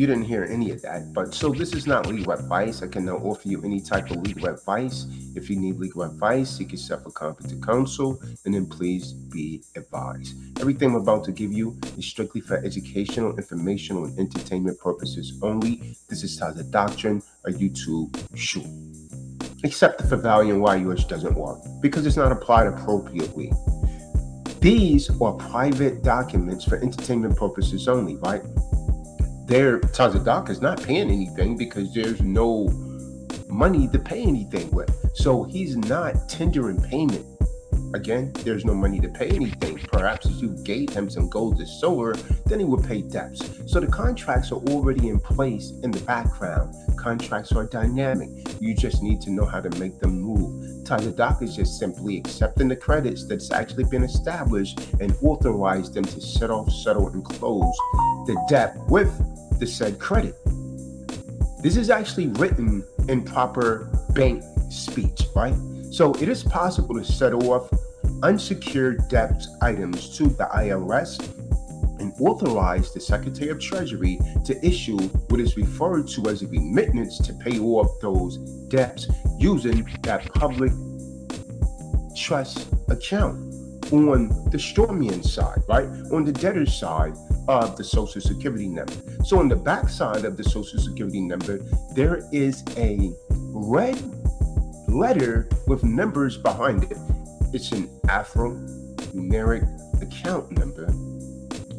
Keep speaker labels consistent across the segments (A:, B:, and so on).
A: you didn't hear any of that. But so this is not legal advice. I cannot offer you any type of legal advice. If you need legal advice, seek yourself a competent counsel, and then please be advised. Everything I'm about to give you is strictly for educational, informational, and entertainment purposes only. This is Taza Doctrine, a YouTube show. Accept for value and why which doesn't work because it's not applied appropriately. These are private documents for entertainment purposes only, right? Their Tazadaq is not paying anything because there's no money to pay anything with. So he's not tendering payment. Again, there's no money to pay anything. Perhaps if you gave him some gold to silver, then he would pay debts. So the contracts are already in place in the background. Contracts are dynamic. You just need to know how to make them move. Tazadaq is just simply accepting the credits that's actually been established and authorize them to set off, settle, and close the debt with the said credit. This is actually written in proper bank speech, right? So it is possible to settle off unsecured debt items to the IRS and authorize the Secretary of Treasury to issue what is referred to as a remittance to pay off those debts using that public trust account on the strawman side, right? On the debtor's side of the Social Security number. So on the back side of the Social Security number, there is a red letter with numbers behind it. It's an alphanumeric account number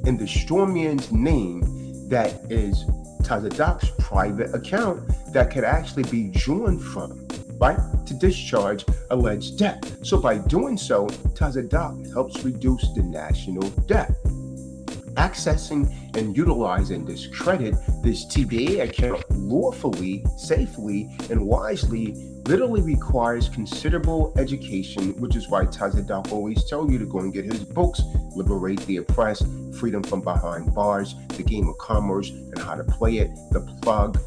A: and the strawman's name that is Tazadaq's private account that could actually be drawn from, right, to discharge alleged debt. So by doing so, Tazadak helps reduce the national debt. Accessing and utilizing this credit, this TBA account lawfully, safely, and wisely literally requires considerable education, which is why Tazadaq always tell you to go and get his books, Liberate the Oppressed, Freedom from Behind Bars, The Game of Commerce, and How to Play It, The Plug,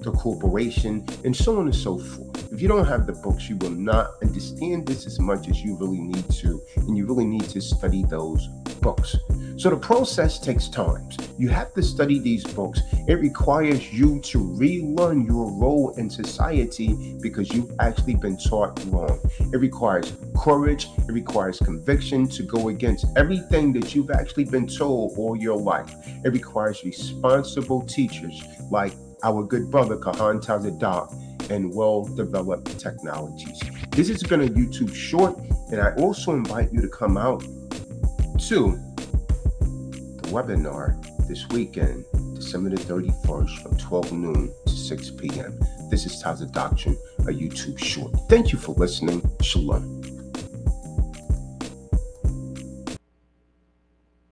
A: The Corporation, and so on and so forth. If you don't have the books, you will not understand this as much as you really need to, and you really need to study those books. So the process takes time. You have to study these books. It requires you to relearn your role in society because you've actually been taught wrong. It requires courage, it requires conviction to go against everything that you've actually been told all your life. It requires responsible teachers like our good brother Kahan Tazadaq and well developed technologies. This has been a YouTube short, and I also invite you to come out to webinar this weekend, December the 31st from 12 noon to 6 p.m. This is Taza Doctrine, a YouTube short. Thank you for listening. Shalom.